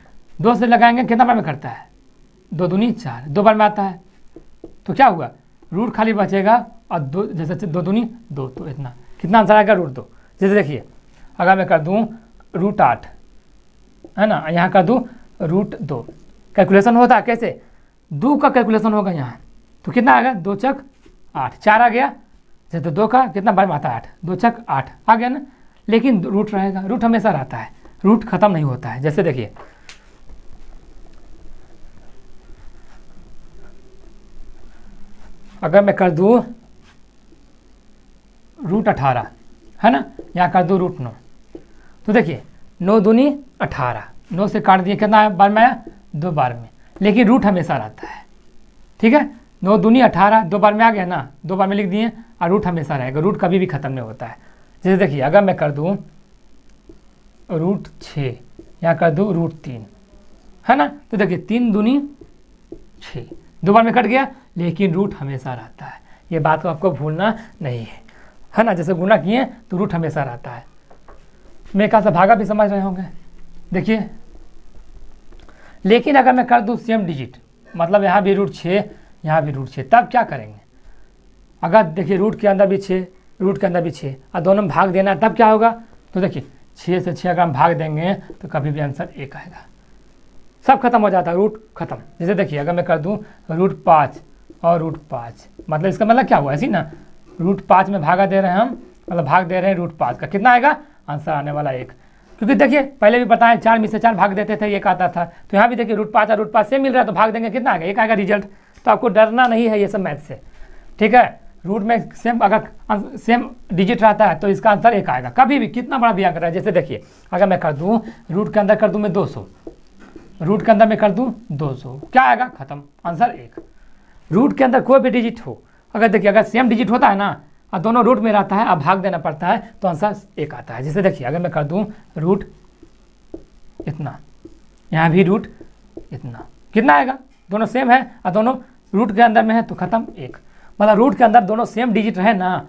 दो से लगाएँगे, कितना बार में करता है? दो दूनी चार, दो बार में आता है। तो क्या हुआ? रूट खाली बचेगा और दो, जैसे दो दूनी, दो तो इतना। कितना आंसर आएगा? रूट दो। जैसे देखिए, अगर मैं कर दूँ रूट आठ, है ना? यहाँ कर दूँ रूट दो। कैलकुलेशन होता है कैसे? दो का कैलकुलेशन होगा यहाँ। तो कितना आ गया? दो चक आठ। चार आ गया जैसे तो दो का कितना बार आता है आठ? दो छक आठ। आ गया ना? लेकिन रूट रहेगा। रूट हमेशा रहता है। रूट खत्म नहीं होता है। जैसे देखिए। अगर मैं कर दूँ रूट अठारह, है ना? यहाँ कर दूँ रूट नौ। तो देखिए, नौ दूनी अठारह। नौ से काट दिए कितना बार में आया? दो बार में। लेकिन रूट हमेशा रहता है। ठीक है? नौ दूनी अठारह, दो बार में आ गया ना, दो बार में लिख दिए, और रूट हमेशा रहेगा रूट कभी भी ख़त्म नहीं होता है। जैसे देखिए, अगर मैं कर दूँ रूट छः यहाँ कर दूँ रूट तीन, है ना? तो देखिए, तीन दूनी छः दो बार में कट गया, लेकिन रूट हमेशा रहता है। ये बात को आपको भूलना नहीं है है ना? जैसे गुना किए तो रूट हमेशा रहता है। मैं कहा भागा भी समझ रहे होंगे? देखिए, लेकिन अगर मैं कर दूँ सेम डिजिट मतलब यहाँ भी रूट छः यहाँ भी रूट छः तब क्या करेंगे? अगर देखिए रूट के अंदर भी छः रूट के अंदर भी छः और दोनों में भाग देना है, तब क्या होगा? तो देखिए छः से छः अगर हम भाग देंगे तो कभी भी आंसर एक आएगा सब खत्म हो जाता है रूट खत्म। जैसे देखिए, अगर मैं कर दूँ रूट पाँच और रूट पाँच। मतलब इसका मतलब क्या हुआ? ऐसी ना रूट पाँच में भागा दे रहे हैं हम मतलब भाग दे रहे हैं रूट पाँच का। कितना आएगा? आंसर आने वाला एक। क्योंकि देखिए, पहले भी बताएँ, चार में से चार भाग देते थे, एक आता था। तो यहाँ भी देखिए रूट पाँच और रूट पाँच से मिल रहा है तो भाग देंगे, कितना आएगा? एक आएगा रिज़ल्ट तो आपको डरना नहीं है ये सब मैथ से। ठीक है? रूट में सेम अगर सेम डिजिट रहता है तो इसका आंसर एक आएगा। कभी भी कितना बड़ा भी रहा है, जैसे देखिए, अगर मैं कर दूँ रूट के अंदर कर दूँ मैं दो सौ। रूट के अंदर मैं कर दूँ दो सौ। क्या आएगा? खत्म। आंसर एक। रूट के अंदर कोई भी डिजिट हो, अगर देखिए, अगर सेम डिजिट होता है ना, और दोनों रूट में रहता है, अब भाग देना पड़ता है तो आंसर एक आता है। जैसे देखिए, अगर मैं कर दूँ रूट इतना, यहाँ भी रूट इतना। कितना आएगा? दोनों सेम है, और दोनों रूट के अंदर में है तो खत्म एक। मतलब रूट के अंदर दोनों सेम डिजिट रहे ना,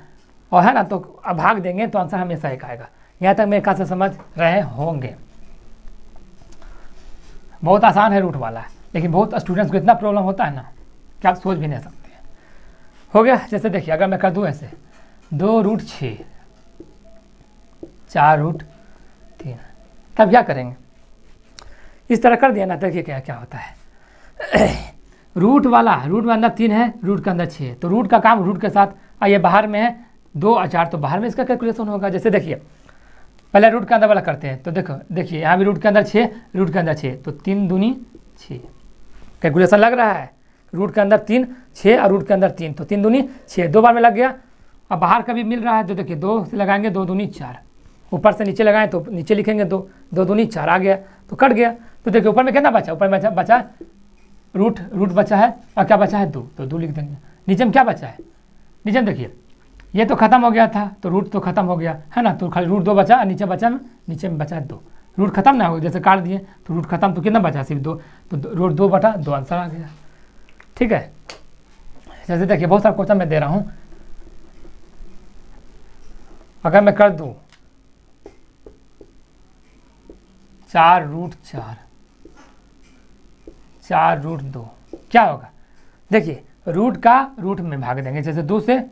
और है ना तो अब भाग देंगे तो आंसर हमेशा एक आएगा। यहाँ तक मेरे ख्याल से समझ रहे होंगे। बहुत आसान है रूट वाला, लेकिन बहुत स्टूडेंट्स को इतना प्रॉब्लम होता है ना कि आप सोच भी नहीं सकते हो। गया, जैसे देखिए, अगर मैं कर दूँ ऐसे। दो रूट छ चार रूट तीन। तब क्या करेंगे? इस तरह कर दिया ना, देखिए क्या क्या होता है। रूट वाला, रूट में अंदर तीन है, रूट के अंदर छः है तो रूट का काम रूट के साथ आइए बाहर में है, दो और चार तो बाहर में इसका कैलकुलेशन होगा। जैसे देखिए, पहले रूट के अंदर वाला करते हैं। तो देखो, देखिए, यहाँ भी रूट के अंदर छः रूट के अंदर छः तो तीन दूनी छः कैलकुलेशन लग रहा है। रूट के अंदर तीन छः और रूट के अंदर तीन। तो तीन दूनी छः दो बार में लग गया। अब बाहर का भी मिल रहा है। तो देखिए, दो से लगाएँगे, दो दूनी चार। ऊपर से नीचे लगाएँ तो नीचे लिखेंगे दो दो दूनी चार आ गया। तो कट गया। तो देखिए, ऊपर में कितना बचा? ऊपर में बचा रूट रूट बचा है और क्या बचा है? दो। तो दो लिख देंगे। नीचे में क्या बचा है? नीचे में देखिए, ये तो खत्म हो गया था तो रूट तो खत्म हो गया, है ना? तो खाली रूट दो बचा नीचे बचा में नीचे में बचा दो। रूट खत्म ना हो, जैसे काट दिए तो रूट खत्म तो कितना बचा? सिर्फ़ दो। तो रूट दो बटा, दो आंसर आ गया। ठीक है? जैसे देखिए, बहुत सारा क्वेश्चन मैं दे रहा हूँ। अगर मैं कर दूँ, चार रूट चार। चार रूट दो। क्या होगा? देखिए, रूट का रूट में भाग देंगे। जैसे दो से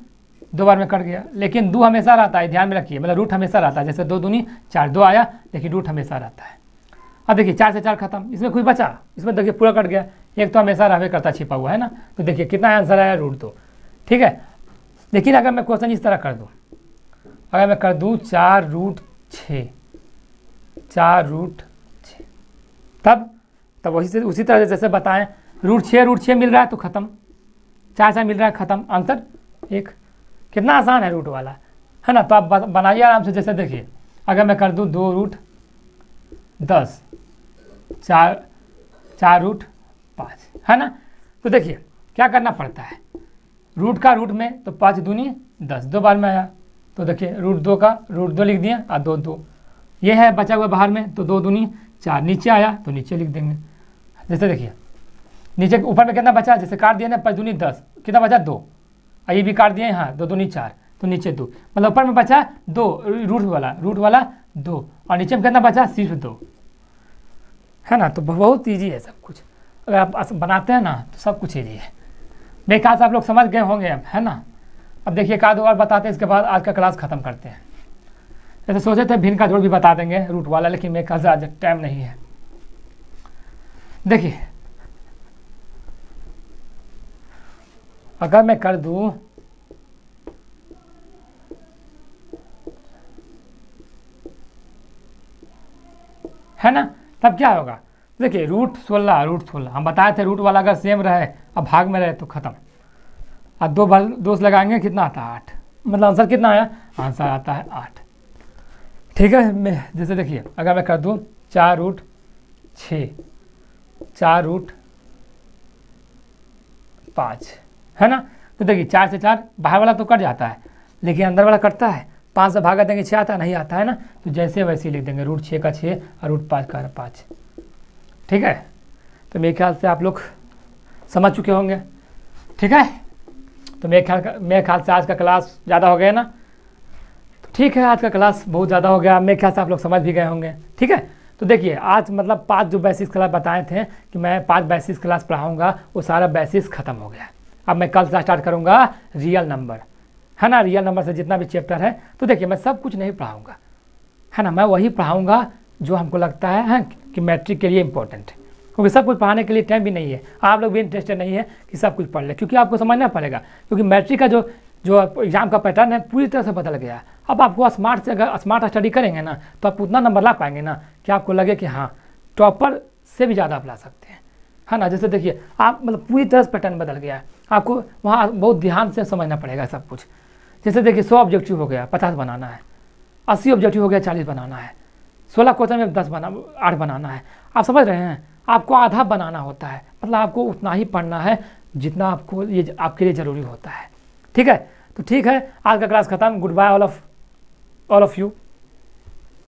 दो बार में कट गया, लेकिन दो हमेशा रहता है, ध्यान में रखिए। मतलब रूट हमेशा रहता है। जैसे दो दूनी, चार दो आया लेकिन रूट हमेशा रहता है। अब देखिए, चार से चार खत्म। इसमें कोई बचा? इसमें देखिए पूरा कट गया। एक तो हमेशा रहवे करता छिपा हुआ, है ना? तो देखिए, कितना आंसर आया? रूट दो। ठीक है? लेकिन अगर मैं क्वेश्चन इस तरह कर दूँ, अगर मैं कर दूँ चार रूट छ। चार रूट छ। तब तब वही से उसी तरह से जैसे बताएँ रूट छः रूट छः मिल रहा है तो ख़त्म। चार चार मिल रहा है, ख़त्म। आंसर एक। कितना आसान है रूट वाला। है ना? तो आप बनाइए आराम से, जैसे देखिए। अगर मैं कर दूँ दो रूट दस। चार चार रूट पाँच। है ना? तो देखिए, क्या करना पड़ता है? रूट का रूट में तो पाँच दूनी, दस। दो बार में आया। तो देखिए रूट दो का रूट दो लिख दिया और दो दो। ये है बचा हुआ बाहर में तो दो दूनी, चार नीचे आया तो नीचे लिख देंगे। जैसे देखिए, नीचे ऊपर में कितना बचा? जैसे काट दिया ना पाँच दूनी दस। कितना बचा? दो। ये भी काट दिए यहाँ दो दूनी चार तो नीचे दो। मतलब ऊपर में बचा दो, रूट वाला रूट वाला दो। और नीचे में कितना बचा? सिर्फ़ दो। है ना? तो बहुत ईजी है सब कुछ। अगर आप बनाते हैं ना तो सब कुछ ईजी है। मेरे ख्याल से आप लोग समझ गए होंगे अब, है ना? अब देखिए का दो और बताते हैं, इसके बाद आज का क्लास ख़त्म करते हैं। जैसे सोचे थे भिन्न का जोड़ भी बता देंगे, रूट वाला, लेकिन मेरे आज टाइम नहीं है। देखिए। अगर मैं कर दूँ, है ना? तब क्या होगा? देखिए रूट सोलह रूट सोलह। हम बताए थे रूट वाला अगर सेम रहे, अब भाग में रहे तो ख़त्म। अब दो बार दोस्त लगाएँगे, कितना आता है? आठ। मतलब आंसर कितना आया? आंसर आता है आठ। ठीक है, मैं जैसे देखिए, अगर मैं कर दूँ, चार रूट छ चार रूट पाँच। है ना? तो देखिए, चार से चार बाहर वाला तो कट जाता है, लेकिन अंदर वाला कटता है। पाँच से भागा देंगे छः आता नहीं आता है ना? तो जैसे वैसे लिख देंगे, रूट छः का छः और रूट पाँच का पाँच। ठीक है? तो मेरे ख्याल से आप लोग समझ चुके होंगे। ठीक है? तो मेरे ख्याल मेरे ख्याल से आज का क्लास ज़्यादा हो गया ना? ठीक है, आज का क्लास बहुत ज़्यादा हो गया। मेरे ख्याल से आप लोग समझ भी गए होंगे। ठीक है? तो देखिए आज मतलब पाँच जो बेसिस क्लास बताए थे कि मैं पाँच बेसिस क्लास पढ़ाऊँगा वो सारा बेसिस खत्म हो गया। अब मैं कल से स्टार्ट करूँगा रियल नंबर है ना? रियल नंबर से जितना भी चैप्टर है। तो देखिए मैं सब कुछ नहीं पढ़ाऊँगा। है ना? मैं वही पढ़ाऊँगा जो हमको लगता है, है कि मैट्रिक के लिए इंपॉर्टेंट है। क्योंकि सब कुछ पढ़ाने के लिए टाइम भी नहीं है। आप लोग भी इंटरेस्टेड नहीं है कि सब कुछ पढ़ लें। क्योंकि आपको समझना पड़ेगा। क्योंकि मैट्रिक का जो जो एग्ज़ाम का पैटर्न है पूरी तरह से बदल गया। अब आपको स्मार्ट से अगर स्मार्ट स्टडी करेंगे ना तो आप उतना नंबर ला पाएँगे ना। कि आपको लगे कि हाँ टॉपर से भी ज़्यादा आप ला सकते हैं। है ना? जैसे देखिए, आप मतलब पूरी तरह से पैटर्न बदल गया है। आपको वहाँ बहुत ध्यान से समझना पड़ेगा सब कुछ। जैसे देखिए, सौ ऑब्जेक्टिव हो गया, पचास बनाना है। अस्सी ऑब्जेक्टिव हो गया, चालीस बनाना है। सोलह क्वेश्चन में दस बना, आठ बनाना है। आप समझ रहे हैं? आपको आधा बनाना होता है। मतलब आपको उतना ही पढ़ना है जितना आपको ये आपके लिए ज़रूरी होता है। ठीक है? तो ठीक है, आज का क्लास खत्म। Goodbye all of all of you